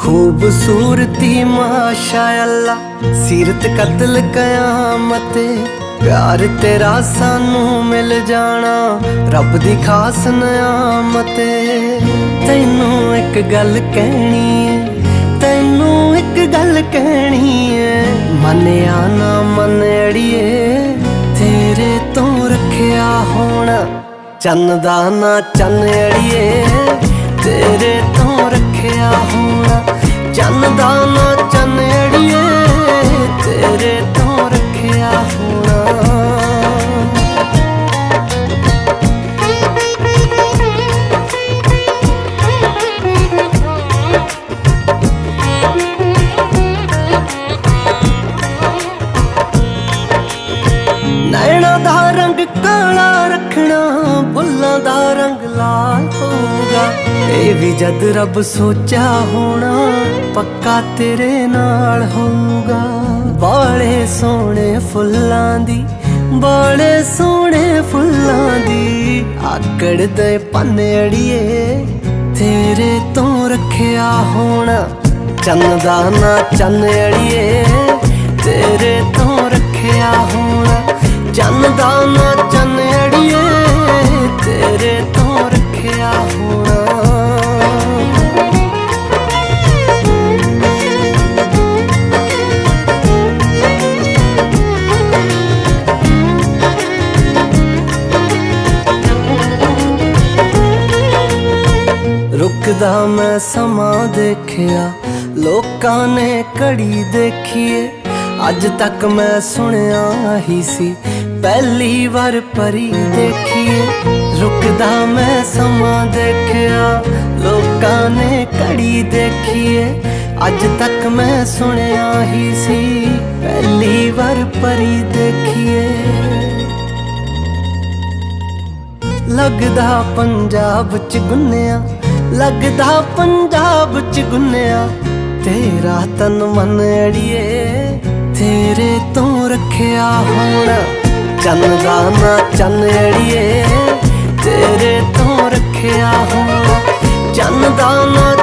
ਖੂਬਸੂਰਤੀ ਮਾਸ਼ਾ ਅੱਲਾ ਸੀਰਤ ਕਤਲ ਕਿਆਮਤ ਪਿਆਰ ਤੇਰਾ ਸਾਨੂੰ ਮਿਲ ਜਾਣਾ, ਰੱਬ ਦੀ ਖਾਸ ਨਿਆਮਤ ਤੈਨੂੰ ਇੱਕ ਗੱਲ ਕਹਿਣੀ ਏ, ਤੈਨੂੰ ਇੱਕ ਗੱਲ ਕਹਿਣੀ ਏ। ਮੰਨਿਆ ਨਾ ਮੰਨੜੀਏ, ਤੇਰੇ ਤੋਂ ਰੱਖਿਆ ਹੋਣਾ। ਚੰਨ ਦਾ ਨਾ ਚੰਨ ਅੜੀਏ ਦਾ ਰੰਗ ਕਾਲਾ ਰੱਖਣਾ, ਫੁੱਲਾਂ ਦਾ ਰੰਗ ਲਾਲ ਹੋਊਗਾ। ਇਹ ਵੀ ਜਦ ਰੱਬ ਸੋਚਿਆ ਹੋਣਾ, ਪੱਕਾ ਤੇਰੇ ਨਾਲ ਹੋਊਗਾ। ਬਾਲੇ ਸੋਹਣੇ ਫੁੱਲਾਂ ਦੀ ਬਾਲੇ ਸੋਹਣੇ ਫੁੱਲਾਂ ਦੀ, ਆਕੜ ਦੇ ਪੰਨ ਅੜੀਏ ਤੇਰੇ ਤੋਂ ਰੱਖਿਆ ਹੋਣਾ। ਚੰਨ ਦਾ ਨਾ ਚੰਨ ਅੜੀਏ ਰੁਕਦਾ ਮੈਂ ਸਮਾਂ ਦੇਖਿਆ। ਲੋਕਾਂ ਨੇ ਘੜੀ ਦੇਖੀਏ। ਅੱਜ ਤੱਕ ਮੈਂ ਸੁਣਿਆ ਹੀ ਸੀ। ਪਹਿਲੀ ਵਾਰ ਪਰੀ ਦੇਖੀਏ। ਰੁਕਦਾ ਮੈਂ ਸਮਾਂ ਦੇਖਿਆ। ਲੋਕਾਂ ਨੇ ਘੜੀ ਦੇਖੀਏ। ਅੱਜ ਤੱਕ ਮੈਂ ਸੁਣਿਆ ਹੀ ਸੀ। ਪਹਿਲੀ ਵਾਰ ਪਰੀ ਦੇਖੀਏ। ਲੱਗਦਾ ਪੰਜਾਬ ਚ ਗੁੰਨਿਆ। ਲੱਗਦਾ ਪੰਜਾਬ ਚ ਗੁੰਨਿਆ। ਤੇਰਾ ਤਨ ਮਨ ਅੜੀਏ, ਤੇਰੇ ਤੋਂ ਰੱਖਿਆ ਹੋਣਾ। ਚੰਨ ਦਾ ਨਾ ਚੰਨ ਅੜੀਏ, ਤੇਰੇ ਤੋਂ ਰੱਖਿਆ ਹੋਣਾ। ਚੰਨ ਦਾ ਨਾ